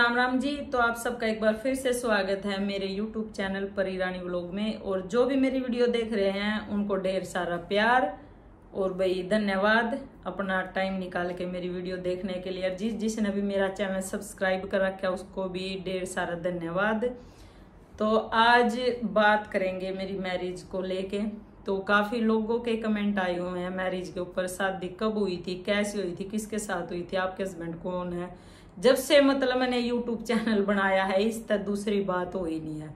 राम राम जी तो आप सबका एक बार फिर से स्वागत है मेरे YouTube चैनल परी रानी व्लॉग में, और जो भी मेरी वीडियो देख रहे हैं, उनको ढेर सारा प्यार और भाई धन्यवाद अपना टाइम निकाल के मेरी वीडियो देखने के लिए। और जिस, जिसने भी मेरा चैनल सब्सक्राइब कर रखा है, उसको भी ढेर सारा धन्यवाद। तो आज बात करेंगे मेरी मैरिज को लेके। तो काफ़ी लोगों के कमेंट आए हुए हैं मैरिज के ऊपर, शादी कब हुई थी, कैसी हुई थी, किसके साथ हुई थी, आपके हस्बैंड कौन है जब से मतलब मैंने यूट्यूब चैनल बनाया है, इस तरह दूसरी बात हो ही नहीं है।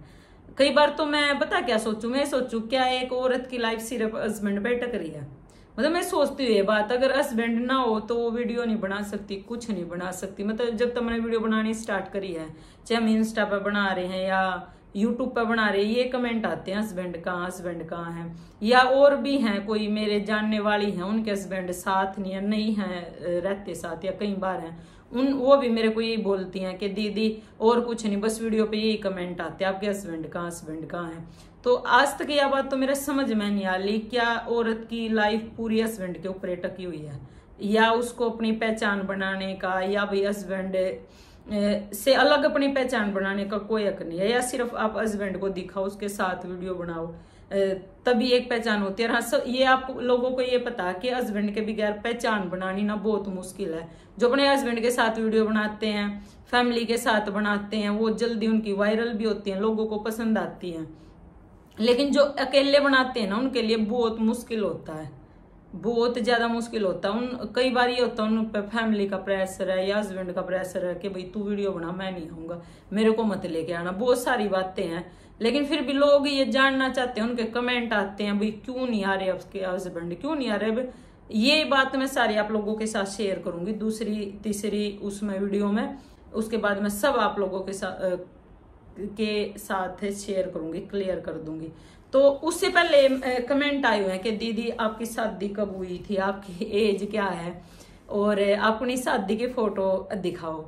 कई बार तो मैं, पता क्या सोचू? मैं सोचू, क्या एक औरत की लाइफ सिर्फ़ हस्बैंड पे टक रही है? मतलब मैं सोचती हूँ ये बात, अगर हस्बैंड ना हो तो वो वीडियो नहीं बना सकती, कुछ नहीं बना सकती। मतलब जब तक मैंने वीडियो बनानी स्टार्ट करी है, चाहे हम इंस्टा पर बना रहे हैं या यूट्यूब पे बना रहे ये कमेंट आते हैं हस्बैंड कहाँ हस्बैंड कहाँ है? या और भी हैं, कोई मेरे जानने वाली हैं, उनके हस्बैंड साथ नहीं है नहीं है, रहते साथ या कई बार हैं, उन, वो भी मेरे को यही बोलती हैं कि दीदी, और कुछ नहीं, बस वीडियो पे यही कमेंट आते हैं, आपके हस्बैंड कहाँ हस्बैंड कहाँ है? तो आज तक यह बात तो मेरे समझ में नहीं आ रही, क्या औरत की लाइफ पूरी हस्बैंड के ऊपर टकी हुई है? या उसको अपनी पहचान बनाने का, या भाई हस्बैंड से अलग अपनी पहचान बनाने का कोई हक नहीं है, या सिर्फ़ आप हस्बैंड को दिखाओ, उसके साथ वीडियो बनाओ तभी एक पहचान होती है। हाँ ये आप लोगों को ये पता कि हस्बैंड के बगैर पहचान बनानी ना बहुत मुश्किल है। जो अपने हस्बैंड के साथ वीडियो बनाते हैं फैमिली के साथ बनाते हैं, वो जल्दी उनकी वायरल भी होती हैं, लोगों को पसंद आती हैं। लेकिन जो अकेले बनाते हैं ना, उनके लिए बहुत मुश्किल होता है। बहुत ज़्यादा मुश्किल होता है। उन कई बार ये होता है, उन पे फैमिली का प्रेशर है या हस्बैंड का प्रेशर है कि भाई तू वीडियो बना, मैं नहीं आऊँगा। मेरे को मत लेके आना। बहुत सारी बातें हैं। लेकिन फिर भी लोग ये जानना चाहते हैं, उनके कमेंट आते हैं, भाई क्यों नहीं आ रहे उसके हस्बैंड क्यों नहीं आ रहे? ये बात मैं सारी आप लोगों के साथ शेयर करूँगी। दूसरी, तीसरी उसमें वीडियो में, उसके बाद मैं सब आप लोगों के साथ के साथ शेयर करूँगी क्लियर कर दूँगी। तो उससे पहले कमेंट आए हुए हैं कि दीदी, आपकी शादी कब हुई थी? आपकी एज क्या है? और अपनी शादी की फ़ोटो दिखाओ।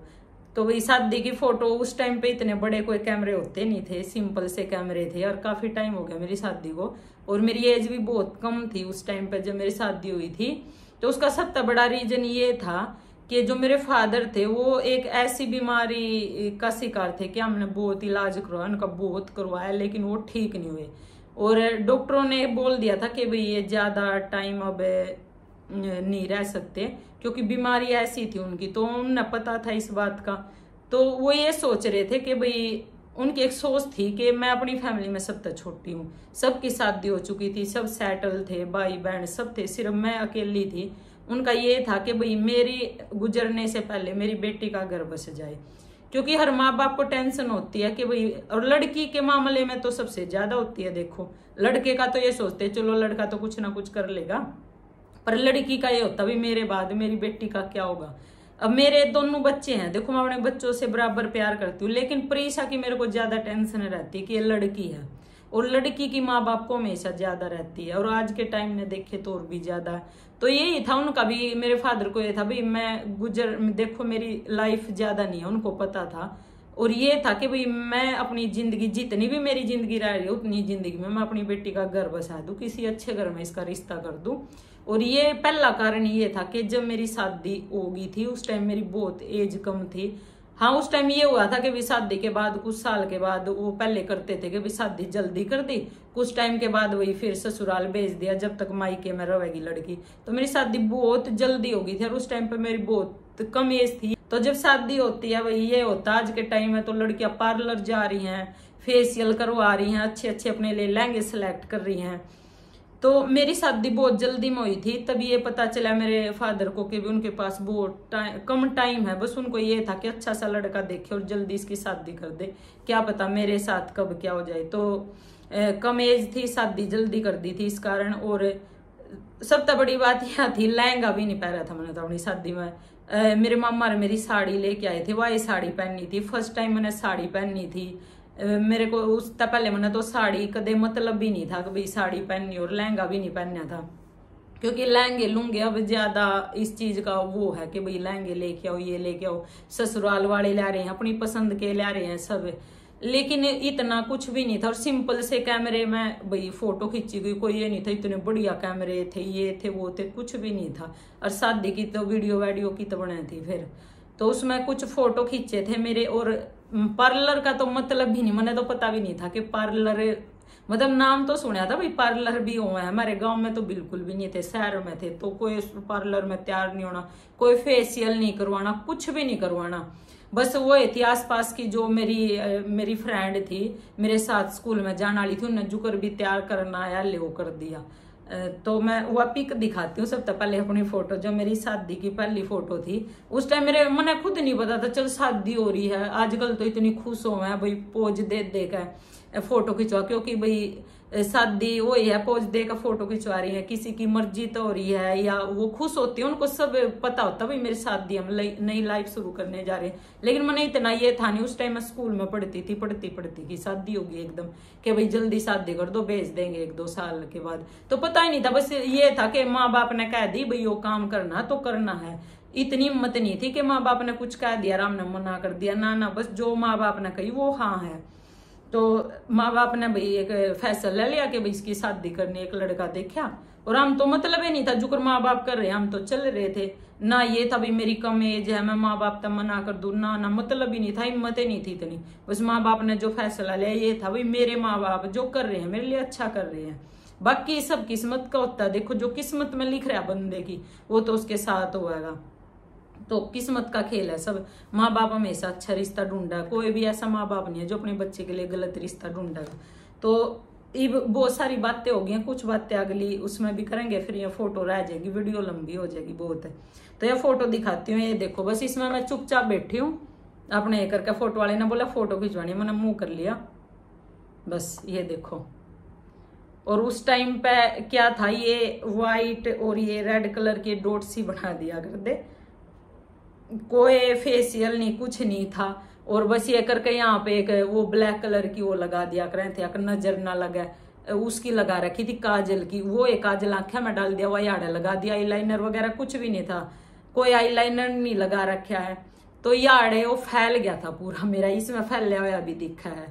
तो वही शादी की फ़ोटो उस टाइम पे इतने बड़े कोई कैमरे होते नहीं थे सिंपल से कैमरे थे और काफ़ी टाइम हो गया मेरी शादी को। और मेरी एज भी बहुत कम थी उस टाइम पे जब मेरी शादी हुई थी। तो उसका सबसे बड़ा रीजन ये था कि जो मेरे फादर थे, वो एक ऐसी बीमारी का शिकार थे कि हमने बहुत इलाज करवाया, उनका बहुत करवाया, लेकिन वो ठीक नहीं हुए। और डॉक्टरों ने बोल दिया था कि भाई ये ज़्यादा टाइम अब नहीं रह सकते, क्योंकि बीमारी ऐसी थी उनकी तो उन्हें पता था इस बात का। तो वो ये सोच रहे थे कि भाई, उनकी एक सोच थी कि मैं अपनी फैमिली में सब तक छोटी हूँ। सबकी शादी हो चुकी थी, सब सेटल थे भाई बहन सब थे, सिर्फ़ मैं अकेली थी। उनका ये था कि भाई, मेरी गुजरने से पहले मेरी बेटी का घर बस जाए। क्योंकि हर माँ बाप को टेंशन होती है कि भाई, और लड़की के मामले में तो सबसे ज़्यादा होती है, देखो। लड़के का तो ये सोचते चलो लड़का तो कुछ ना कुछ कर लेगा। पर लड़की का ये होता भी मेरे बाद मेरी बेटी का क्या होगा? अब मेरे दोनों बच्चे हैं, देखो मैं अपने बच्चों से बराबर प्यार करती हूँ, लेकिन प्रीशा की मेरे को ज़्यादा टेंशन रहती है कि ये लड़की है। और लड़की की माँ बाप को हमेशा ज़्यादा रहती है। और आज के टाइम में देखे तो और भी ज़्यादा। तो यही था उनका भी, मेरे फादर को ये था भाई, मैं गुजर, देखो मेरी लाइफ ज़्यादा नहीं है, उनको पता था। और ये था कि भाई, मैं अपनी ज़िंदगी, जितनी भी मेरी ज़िंदगी रह रही है, उतनी ज़िंदगी में मैं अपनी बेटी का घर बसा दू, किसी अच्छे घर में इसका रिश्ता कर दू। और ये पहला कारण ये था कि जब मेरी शादी होगी थी, उस टाइम मेरी बहुत एज कम थी हाँ उस टाइम ये हुआ था कि भी शादी के बाद, कुछ साल के बाद वो पहले करते थे कि भी शादी जल्दी कर दी। कुछ टाइम के बाद वही फिर ससुराल भेज दिया, जब तक मायके में रहेगी लड़की। तो मेरी शादी बहुत जल्दी हो गई थी और उस टाइम पे मेरी बहुत कम एज थी। तो जब शादी होती है, वही ये होता आज के टाइम में तो लड़कियाँ पार्लर जा रही हैं फेसियल करवा रही हैं अच्छे अच्छे अपने लिए लहंगे सेलेक्ट कर रही हैं। तो मेरी शादी बहुत जल्दी में हुई थी तभी ये पता चला मेरे फादर को कि भी उनके पास बहुत टाइम कम टाइम है। बस उनको ये था कि अच्छा सा लड़का देखे और जल्दी इसकी शादी कर दे। क्या पता मेरे साथ कब क्या हो जाए। तो ए, कम एज थी शादी जल्दी कर दी थी इस कारण और सबसे बड़ी बात यह थी लहंगा भी नहीं पहना था मैंने तो अपनी शादी में। मेरे मामा ने मेरी साड़ी लेके आए थे वही साड़ी पहननी थी। फ़र्स्ट टाइम मैंने साड़ी पहननी थी। मेरे को उस पहले मैंने तो साड़ी कदे मतलब भी नहीं था कि भाई साड़ी पहननी और लहंगा भी नहीं पहनना था। क्योंकि लहंगे लूँगे अब ज़्यादा इस चीज़ का वो है कि भाई लहंगे लेके आओ, ये लेके आओ, ससुराल वाले ला रहे हैं, अपनी पसंद के ला रहे हैं सब। लेकिन इतना कुछ भी नहीं था और सिंपल से कैमरे में भाई फ़ोटो खींची गई, कोई ये नहीं था, इतने बढ़िया कैमरे थे, ये थे, वो थे, कुछ भी नहीं था। और शादी की तो वीडियो वीडियो की तो बने थी फिर। तो उसमें कुछ फ़ोटो खींचे थे मेरे और पार्लर का तो मतलब भी नहीं, मैंने तो पता भी नहीं था कि पार्लर मतलब नाम तो सुना था भाई, पार्लर भी हुआ है। हमारे गाँव में तो बिल्कुल भी नहीं थे, शहर में थे तो कोई पार्लर में तैयार नहीं होना, कोई फेशियल नहीं करवाना, कुछ भी नहीं करवाना। बस वो थी आसपास की जो मेरी मेरी फ्रेंड थी, मेरे साथ स्कूल में जाने वाली थी उन्हें जुकर भी तैयार करना आया ले कर दिया। तो मैं वह पिक दिखाती हूँ सबसे पहले अपनी फ़ोटो, जो मेरी शादी की पहली फ़ोटो थी। उस टाइम मेरे मैंने खुद नहीं पता था, चल शादी हो रही है, आजकल तो इतनी खुश हो मैं, भाई पोज दे दे कर फ़ोटो खिंचवा, क्योंकि भाई शादी, वो है, पोज का फ़ोटो खिंचवा रही है, किसी की मर्ज़ी तो हो रही है, या वो खुश होती है, उनको सब पता होता भाई मेरी शादी हम नई लाइफ शुरू करने जा रहे हैं। लेकिन मैंने इतना ये था नहीं, उस टाइम मैं स्कूल में पढ़ती थी, पढ़ती पढ़ती की शादी होगी एकदम, कि भाई जल्दी शादी कर दो, भेज देंगे एक दो साल के बाद। तो पता ही नहीं था, बस ये था कि माँ बाप ने कह दी, भाई, वो काम करना तो करना है। इतनी हिम्मत नहीं थी कि माँ बाप ने कुछ कह दिया, राम ने मना कर दिया, ना ना, बस जो माँ बाप ने कही, वो हाँ है। तो माँ बाप ने भाई एक फैसला ले लिया कि भाई इसकी शादी करनी एक लड़का देखा। और हम तो मतलब ही नहीं था, जुकर माँ बाप कर रहे, हम तो चल रहे थे। ना ये था भाई मेरी कम एज है, मैं माँ बाप तब मना कर दू, ना ना मतलब ही नहीं था, हिम्मत ही नहीं थी इतनी। बस माँ बाप ने जो फैसला लिया, ये था भाई मेरे माँ बाप जो कर रहे हैं, मेरे लिए अच्छा कर रहे हैं। बाकी सब किस्मत का होता है, देखो जो किस्मत में लिख रहा है बंदे की, वो तो उसके साथ होगा तो किस्मत का खेल है सब। माँ बाप हमेशा अच्छा रिश्ता ढूंढा। कोई भी ऐसा माँ बाप नहीं है जो अपने बच्चे के लिए गलत रिश्ता ढूंढेगा तो ये बहुत सारी बातें हो गई कुछ बातें अगली उसमें भी करेंगे, फिर ये फ़ोटो रह जाएगी। वीडियो लंबी हो जाएगी बहुत। है तो ये फ़ोटो दिखाती हूँ, ये देखो। बस इसमें मैं चुपचाप बैठी हूँ। अपने ये करके फ़ोटो वाले ने बोला, फ़ोटो खिंचवानी मैंने मुँह कर लिया। बस ये देखो। और उस टाइम पे क्या था? ये वाइट और ये रेड कलर के डॉट सी बना दिया कर दे। कोई फेसियल नहीं, कुछ नहीं था। और बस ये करके यहाँ पे एक वो ब्लैक कलर की वो लगा दिया करें थे नज़र ना लगे, उसकी लगा रखी थी काजल की। वो एक काजल आँखें में डाल दिया वो याडा लगा दिया आई वगैरह कुछ भी नहीं था। कोई आई नहीं लगा रखा है। तो याड़े वो फैल गया था पूरा मेरा, इसमें फैलिया हुआ भी दिखा है।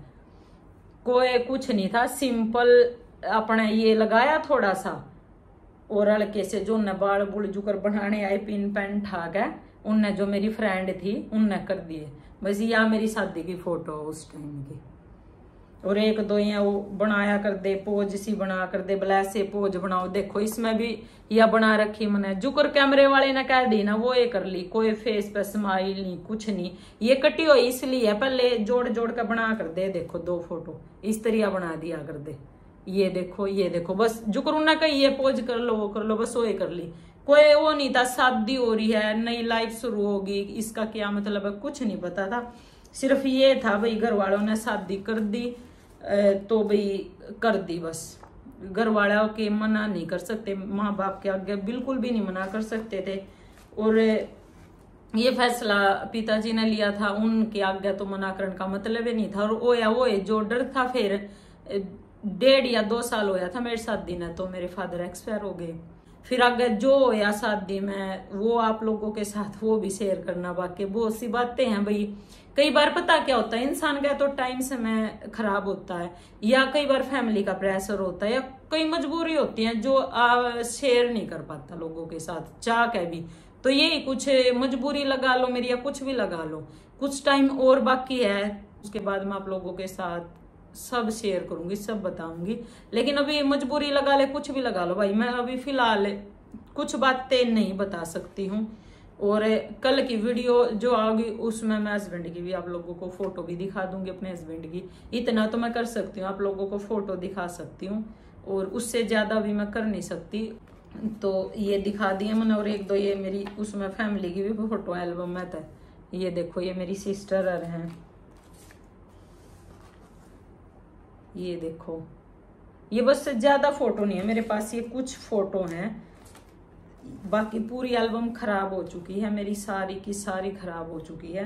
कोई कुछ नहीं था सिंपल अपने ये लगाया थोड़ा सा। और हल्के से जो न बाल बुल जुकर बनाने आए पिन पेन ठाक है उनने जो मेरी फ्रेंड थी, उनने कर दिए बस या मेरी शादी की फ़ोटो उस टाइम की। और एक दो या वो बनाया कर दे पोज सी बना कर दे ब्लैस से पोज बनाओ। देखो, इसमें भी या बना रखी मैंने। जुकर कैमरे वाले ने कह दी ना, वो ये कर ली। कोई फेस पे स्माइल नहीं, कुछ नहीं। ये कटी हुई इसलिए पहले जोड़ जोड़ कर बना कर दे देखो, दो फ़ोटो इस तरह बना दिया कर दे ये देखो ये देखो। बस जुकर उन्हें कही, ये पोज कर लो, वो कर लो। बस वो कर ली। कोई वो नहीं था, शादी हो रही है, नई लाइफ शुरू होगी, इसका क्या मतलब है, कुछ नहीं पता था। सिर्फ़ ये था, भाई घर वालों ने शादी कर दी तो भाई, कर दी बस। घर वालों के मना नहीं कर सकते माँ बाप के आगे बिल्कुल भी नहीं मना कर सकते थे। और ये फैसला पिताजी ने लिया था, उनके आगे तो मना करने का मतलब ही नहीं था। और वो या वो जो डर था फिर डेढ़ या दो साल होया था मेरे शादी ने तो मेरे फादर एक्सपायर हो गए। फिर अगर जो होया शादी में वो आप लोगों के साथ वो भी शेयर करना बाकी बहुत सी बातें हैं भाई। कई बार पता क्या होता है, इंसान का तो टाइम समय खराब होता है, या कई बार फैमिली का प्रेशर होता है, या कई मजबूरी होती है जो शेयर नहीं कर पाता लोगों के साथ, चाह के भी। तो यही कुछ मजबूरी लगा लो मेरी या कुछ भी लगा लो। कुछ टाइम और बाकी है, उसके बाद में आप लोगों के साथ सब शेयर करूँगी, सब बताऊँगी। लेकिन अभी मजबूरी लगा ले, कुछ भी लगा लो भाई। मैं अभी फ़िलहाल कुछ बातें नहीं बता सकती हूँ। और कल की वीडियो जो आगी उसमें मैं हस्बैंड की भी आप लोगों को फ़ोटो भी दिखा दूँगी, अपने हस्बैंड की। इतना तो मैं कर सकती हूँ, आप लोगों को फ़ोटो दिखा सकती हूँ। और उससे ज़्यादा भी मैं कर नहीं सकती। तो ये दिखा दिए मैंने, और एक दो ये मेरी, उसमें फैमिली की भी फ़ोटो एल्बम में था ये देखो, ये मेरी सिस्टर हैं। ये देखो। ये बस ज़्यादा फ़ोटो नहीं है, मेरे पास ये कुछ फ़ोटो हैं। बाकी पूरी एल्बम खराब हो चुकी है, मेरी सारी की सारी खराब हो चुकी है।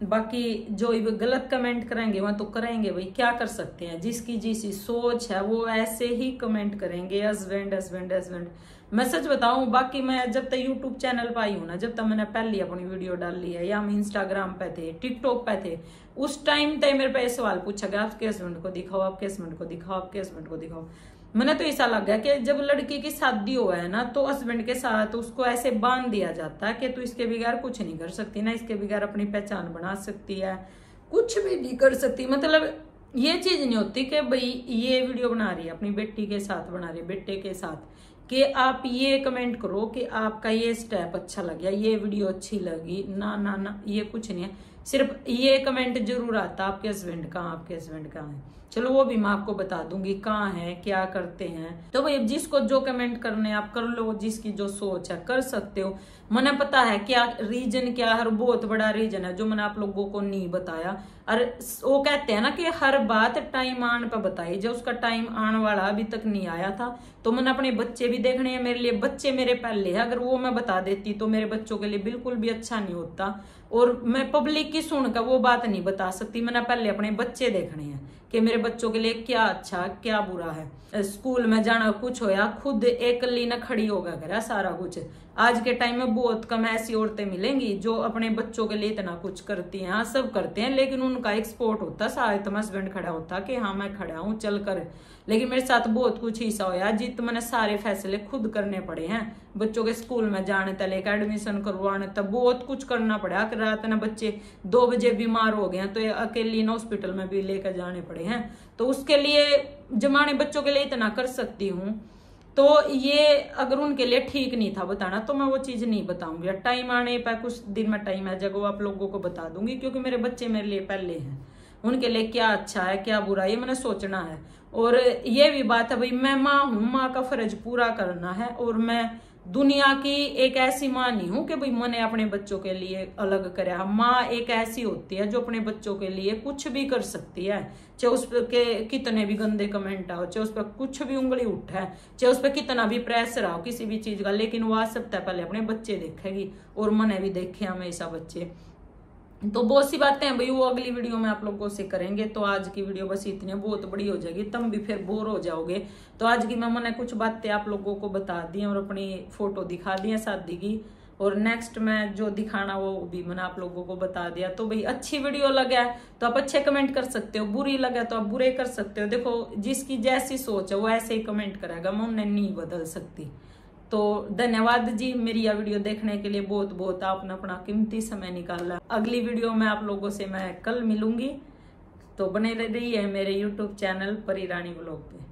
बाकी जो गलत कमेंट करेंगे, वह तो करेंगे भाई, क्या कर सकते हैं? जिसकी जिसी सोच है, वो ऐसे ही कमेंट करेंगे हस्बैंड हस्बैंड हस्बैंड मैं सच बताऊँ, बाकी मैं जब तक यूट्यूब चैनल पर आई हूँ ना, जब तक मैंने पहली अपनी वीडियो डाल ली है, या हम इंस्टाग्राम पे थे टिकटॉक पे थे, उस टाइम तक मेरे पे सवाल पूछा गया आपके हस्बैंड को दिखाओ आपके हस्बैंड को दिखाओ आपके हस्बैंड को दिखाओ। मैंने तो ऐसा लग कि जब लड़की की शादी हुआ है ना तो हस्बैंड के साथ उसको ऐसे बाँध दिया जाता है कि तू इसके बगैर कुछ नहीं कर सकती, ना इसके बगैर अपनी पहचान बना सकती है, कुछ भी नहीं कर सकती। मतलब ये चीज़ नहीं होती कि भाई ये वीडियो बना रही है, अपनी बेटी के साथ बना रही है, बेटे के साथ। कि आप ये कमेंट करो कि आपका ये स्टेप अच्छा लग गया, ये वीडियो अच्छी लगी। ना ना ना, ये कुछ नहीं है। सिर्फ़ ये कमेंट ज़रूर आता आपके हस्बैंड कहाँ आपके हस्बैंड कहाँ है। चलो, वो भी मैं आपको बता दूँगी कहाँ है, क्या करते हैं। तो भाई जिसको जो कमेंट करने आप कर लो, जिसकी जो सोच है, कर सकते हो। मैंने पता है क्या रीजन क्या हर बहुत बड़ा रीजन है, जो मैंने आप लोगों को नहीं बताया। और वो कहते हैं ना कि हर बात टाइम आन पर बताई। जो उसका टाइम आने वाला अभी तक नहीं आया था तो मैंने अपने बच्चे भी देखने हैं, मेरे लिए, बच्चे मेरे पहले है। अगर वो मैं बता देती तो मेरे बच्चों के लिए बिल्कुल भी अच्छा नहीं होता। और मैं पब्लिक की सुनकर वो बात नहीं बता सकती। मैंने पहले अपने बच्चे देखने हैं कि मेरे बच्चों के लिए क्या अच्छा क्या बुरा है। स्कूल में जाना कुछ होया, खुद एक न खड़ी होगा करा सारा कुछ। आज के टाइम में बहुत कम ऐसी औरतें मिलेंगी जो अपने बच्चों के लिए इतना कुछ करती हैं हाँ सब करते हैं, लेकिन उनका एक सपोर्ट होता शायद तो हस्बैंड खड़ा होता कि हाँ मैं खड़ा हूँ, चल कर। लेकिन मेरे साथ बहुत कुछ हिस्सा होया जित मैंने सारे फैसले खुद करने पड़े हैं। बच्चों के स्कूल में जाने तक एडमिशन करवाने तक बहुत कुछ करना पड़ा। रात ना बच्चे दो बजे बीमार हो गए तो अकेली ना हॉस्पिटल में भी लेकर जाने पड़े हैं। तो उसके लिए जमाने बच्चों के लिए इतना कर सकती हूँ। तो ये अगर उनके लिए ठीक नहीं था बताना तो मैं वो चीज़ नहीं बताऊँगी। टाइम आने पर कुछ दिन में टाइम आ है जगह आप लोगों को बता दूँगी, क्योंकि मेरे बच्चे मेरे लिए पहले हैं। उनके लिए क्या अच्छा है, क्या बुरा ये मैंने सोचना है। और ये भी बात है, भाई, मैं माँ हूँ, माँ का फ़र्ज़ पूरा करना है, और मैं दुनिया की एक ऐसी माँ नहीं हूँ कि भाई मैंने अपने बच्चों के लिए अलग कराया माँ एक ऐसी होती है जो अपने बच्चों के लिए कुछ भी कर सकती है। चाहे उस पर के कितने भी गंदे कमेंट आओ, चाहे उस पर कुछ भी उंगली उठा चाहे उस पर कितना भी प्रेशर आओ किसी भी चीज़ का, लेकिन वह सब तक पहले अपने बच्चे देखेगी और मैंने भी देखे हमेशा बच्चे। तो बहुत सी बातें हैं भाई, वो अगली वीडियो में आप लोगों से करेंगे। तो आज की वीडियो बस इतनी बहुत बड़ी हो जाएगी, तुम भी फिर बोर हो जाओगे। तो आज की मैं मैंने कुछ बातें आप लोगों को बता दी और अपनी फ़ोटो दिखा दी है शादी की। और नेक्स्ट में जो दिखाना वो भी मैंने आप लोगों को बता दिया। तो भाई, अच्छी वीडियो लगा तो आप अच्छे कमेंट कर सकते हो। बुरी लगा तो आप बुरे कर सकते हो। देखो, जिसकी जैसी सोच है, वो ऐसे ही कमेंट करेगा, मैं उन्हें नहीं बदल सकती। तो धन्यवाद जी मेरी यह वीडियो देखने के लिए बहुत बहुत आपने अपना कीमती समय निकाला। अगली वीडियो में आप लोगों से मैं कल मिलूँगी। तो बने रहिए मेरे यूट्यूब चैनल परी रानी ब्लॉग पे।